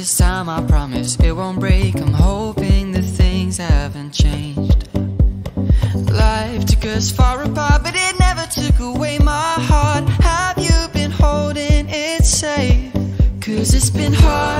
this time I promise it won't break. I'm hoping that things haven't changed. Life took us far apart But it never took away my heart. Have you been holding it safe? Cause it's been hard.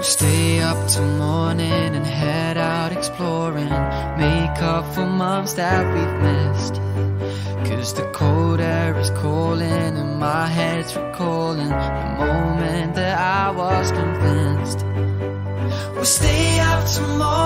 We'll stay up till morning and head out exploring. Make up for months that we've missed. Cause the cold air is calling and my head's recalling the moment that I was convinced. We'll stay up till morning.